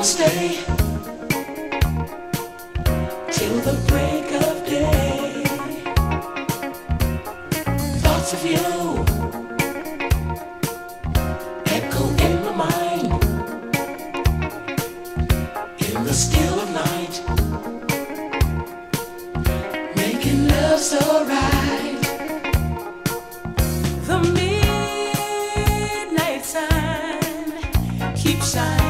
I'll stay till the break of day. Thoughts of you echo in my mind in the still of night, making love so right. The midnight sun shining.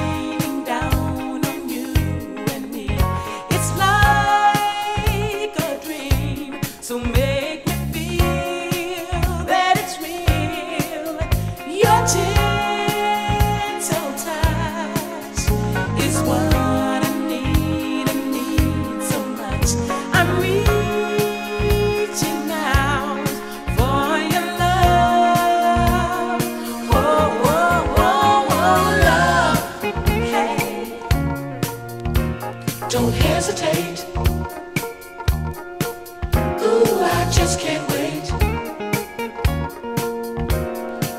hesitate. Ooh, I just can't wait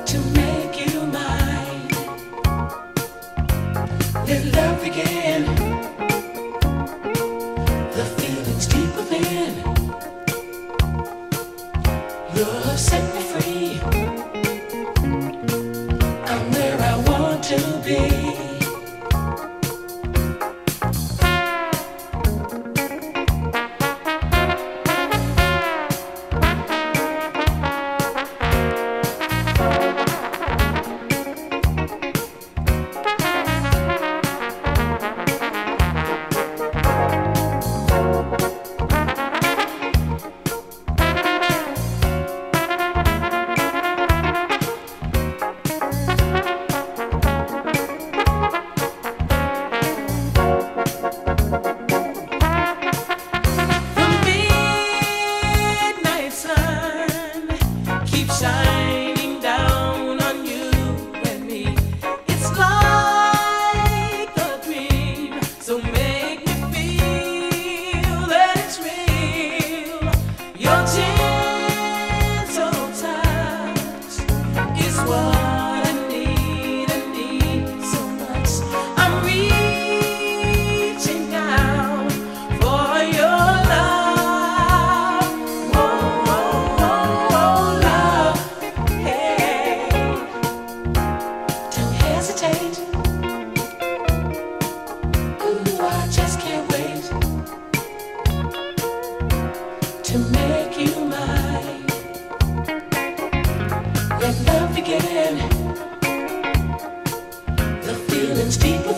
to make you mine. Let love begin. The feelings deep within. Love set me free. I'm where I want to be. let love begin. The feeling's deeper.